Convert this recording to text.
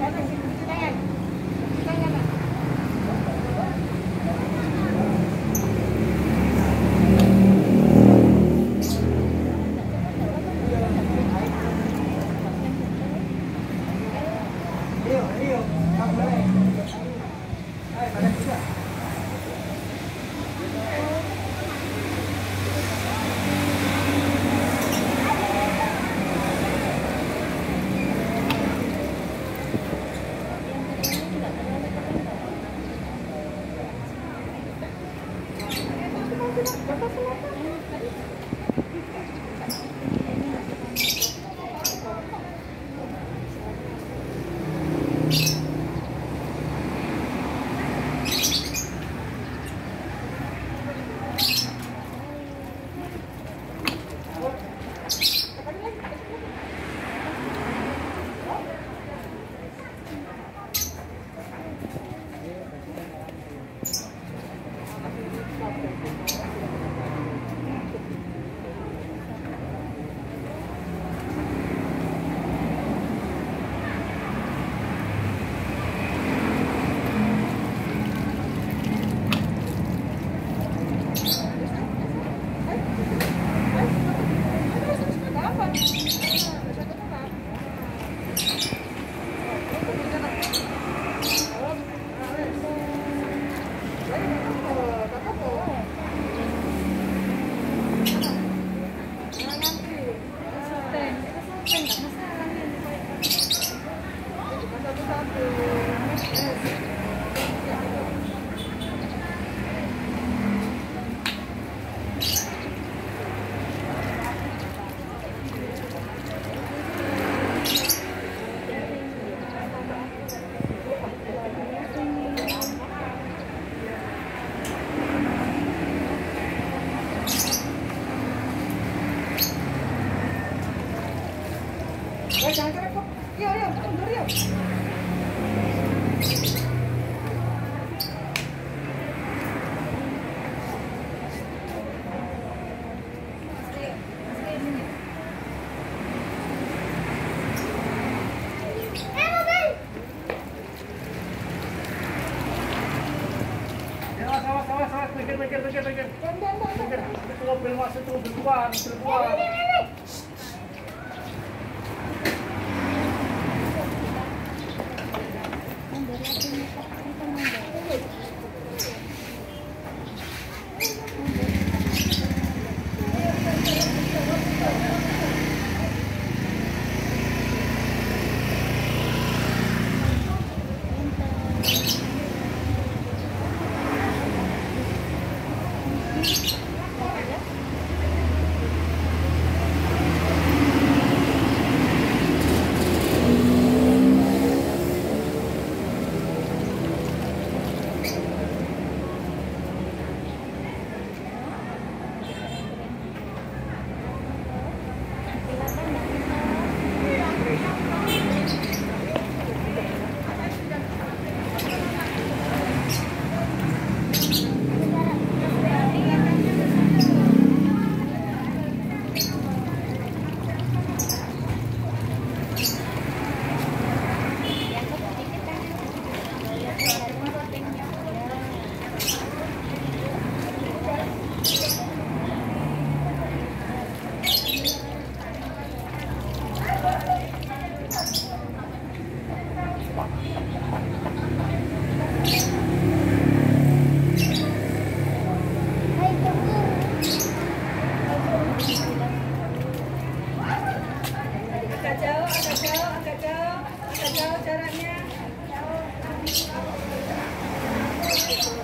ever 私もさ。jangan kerepot. Yo yo, mundur mobil. agak jauh agak jauh agak jauh agak jauh jaraknya. Jauh.